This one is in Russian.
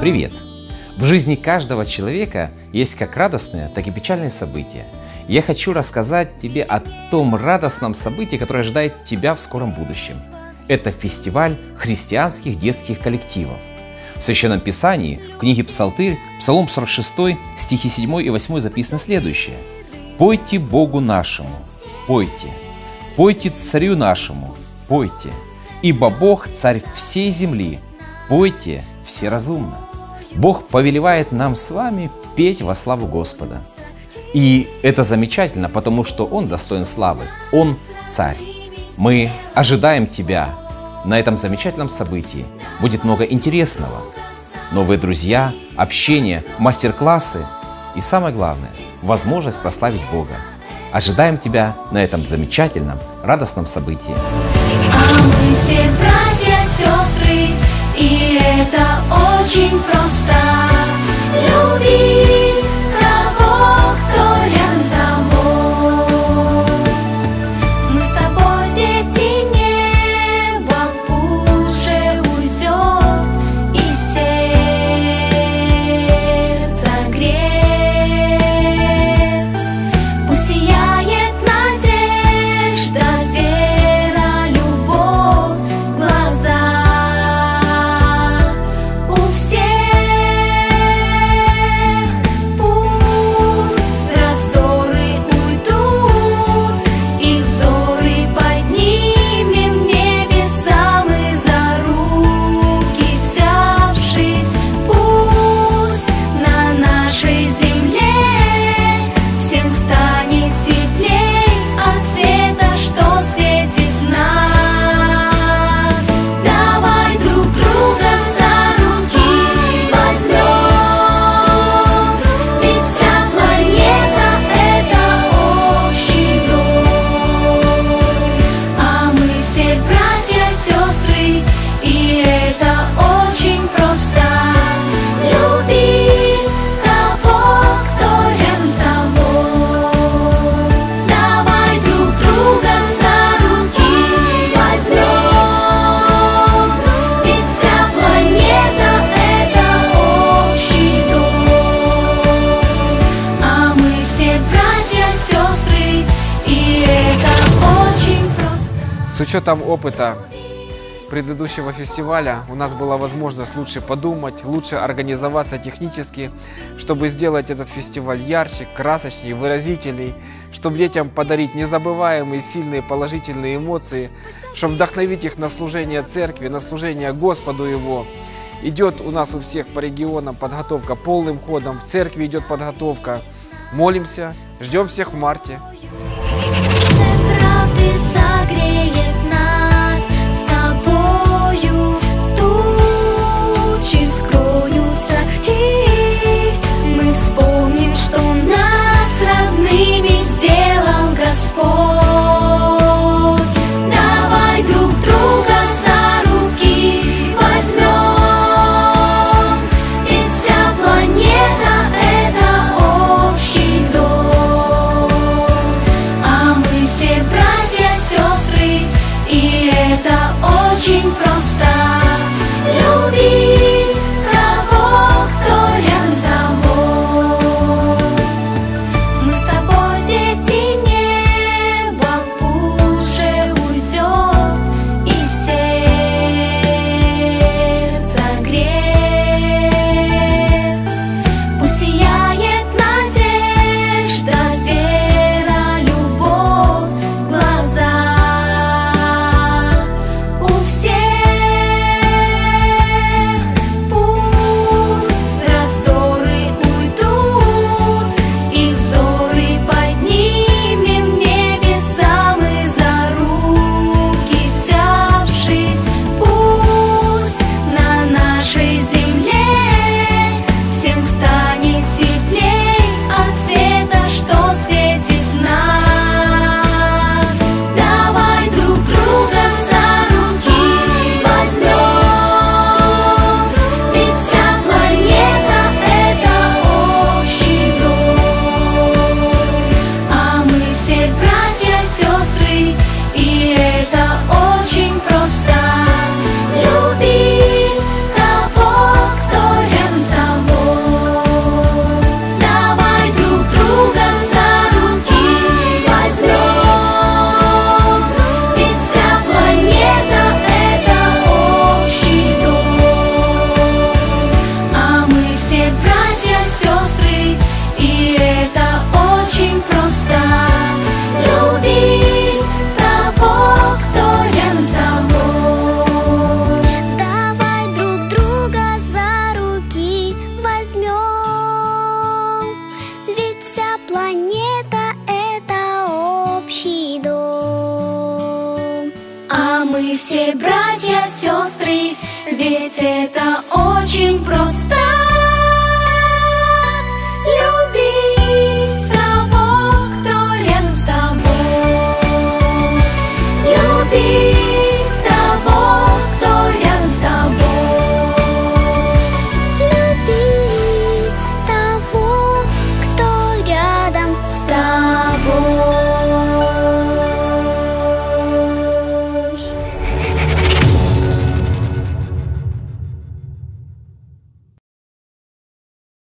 Привет! В жизни каждого человека есть как радостные, так и печальные события. Я хочу рассказать тебе о том радостном событии, которое ожидает тебя в скором будущем. Это фестиваль христианских детских коллективов. В Священном Писании, в книге Псалтырь, Псалом 46, стихи 7 и 8 записано следующее. «Пойте Богу нашему, пойте, пойте царю нашему, пойте, ибо Бог царь всей земли, пойте все разумно». Бог повелевает нам с вами петь во славу Господа. И это замечательно, потому что Он достоин славы. Он царь. Мы ожидаем Тебя на этом замечательном событии. Будет много интересного. Новые друзья, общение, мастер-классы и самое главное – возможность прославить Бога. Ожидаем Тебя на этом замечательном, радостном событии. А мы все братья, сестры, и это очень просто любить С учетом опыта предыдущего фестиваля у нас была возможность лучше подумать, лучше организоваться технически, чтобы сделать этот фестиваль ярче, красочнее, выразительней, чтобы детям подарить незабываемые, сильные, положительные эмоции, чтобы вдохновить их на служение церкви, на служение Господу Его. Идет у нас у всех по регионам подготовка полным ходом, в церкви идет подготовка. Молимся, ждем всех в марте. правды согреет Это очень просто. Любить. Все братья, сестры, ведь это очень просто.